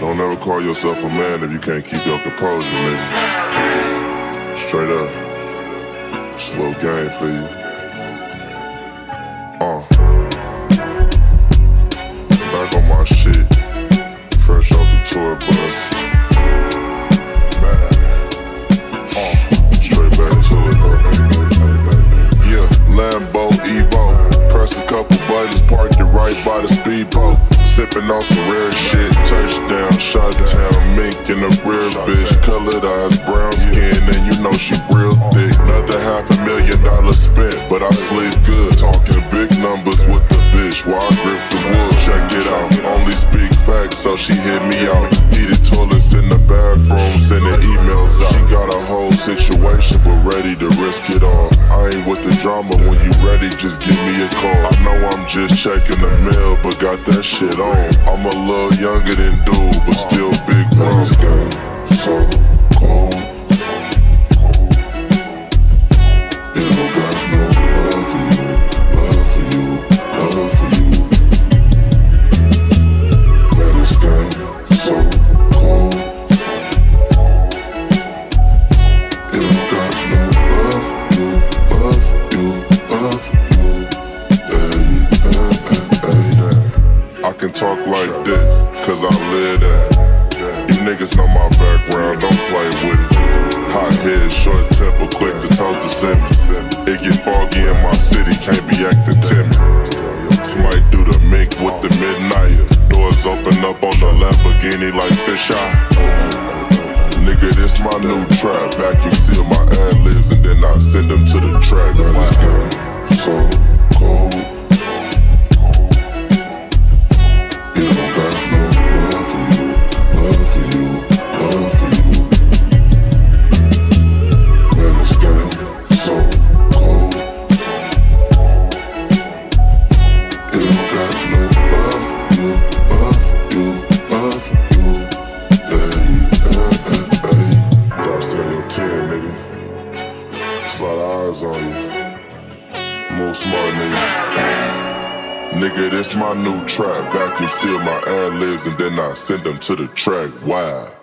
Don't ever call yourself a man if you can't keep your composure, nigga. Straight up. Slow game for you. Uh. Back on my shit. Fresh off the tour bus. Uh. Straight back to it. Yeah, Lambo Evo. Press a couple buttons, parked it right by the speedboat. Sipping on some rare shit. Touchdown, shot town, mink in the bitch. Colored eyes, brown skin, and you know she real thick. Another half a million dollars spent, but I sleep good. Talking big numbers with the bitch while I grip the wood. Check it out, only speak facts, so she hit me out. Drama, when you ready, just give me a call. I know I'm just checking the mail, but got that shit on. I'm a little younger than dude, but still big bro. So can talk like this, cause I live that. You niggas know my background, don't play with it. Hot head, short temper, quick to talk to send It get foggy in my city, can't be acting timid. Might do the mink with the midnight. Doors open up on the Lamborghini like fish eye. Nigga, this my new trap. Vacuum seal my ad libs and then I send them to the track. So your 10, nigga. Just a lot of eyes on you. Move smart, nigga. Nigga, this my new trap. Vacuum seal my ad libs and then I send them to the track. Wow.